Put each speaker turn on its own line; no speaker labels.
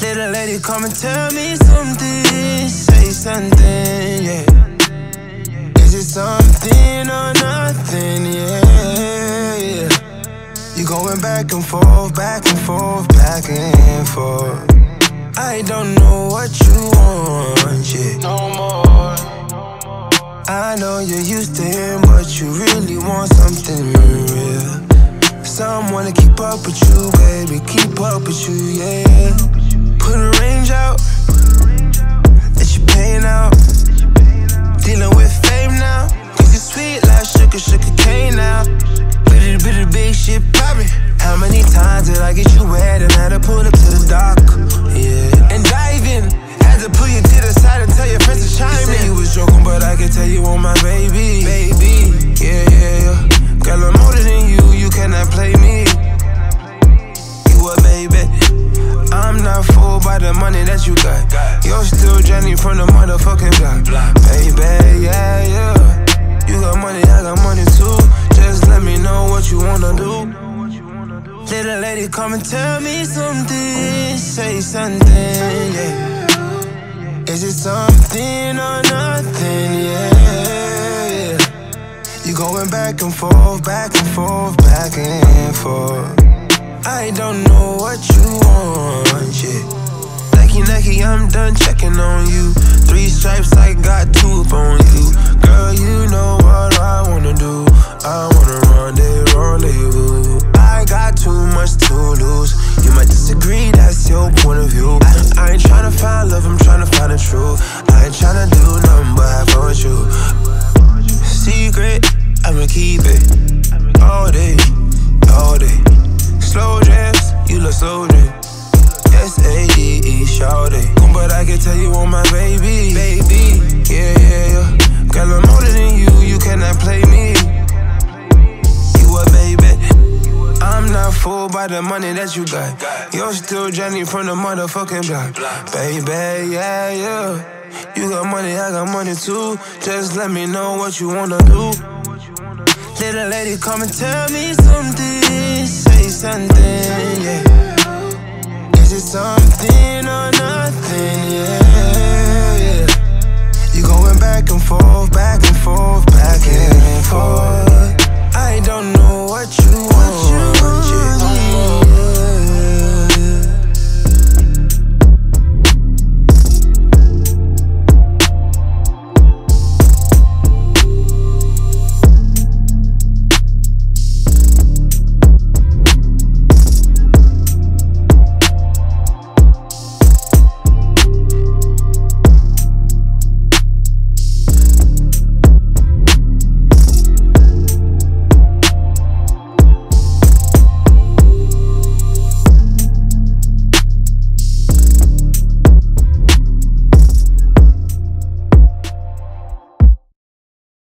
Little lady, come and tell me something. Say something, yeah. Is it something or nothing, yeah. You going back and forth, back and forth, back and forth. I don't know what you want, I know you're used to him, but you really want something real. Someone to keep up with you, baby, keep up with you, yeah. Put a range out, let your pain out. Dealing with fame now, it's sweet like sugar, sugar cane now. Bitty, bitty, big shit poppin'. How many times did I get you wet and had to pull up to the dock? Yeah, and dive in. Had to pull you You're still Jenny from the motherfucking block. Baby, yeah, yeah. You got money, I got money too. Just let me know what you wanna do. Little lady, come and tell me something. Say something, yeah. Is it something or nothing, yeah. You going back and forth, back and forth, back and forth. I don't know what you want. Nike, Nike, I'm done checking on you. Three stripes, I got two on you. Girl, you know what I wanna do. I wanna rendezvous, rendezvous. I got too much to lose. You might disagree, that's your point of view. I, I ain't tryna find love, I'm tryna find the truth. I ain't tryna do nothing but have fun with you. Secret, I'ma keep it all day, all day. Slow jams, you look slow But I can tell you on my baby, baby. Yeah, yeah, yeah. Girl, I'm older than you, you cannot play me. You a baby. I'm not fooled by the money that you got. You're still Jenny from the motherfucking block. Baby, yeah, yeah. You got money, I got money too. Just let me know what you wanna do. Little lady, come and tell me something. Say something, yeah. Is it something.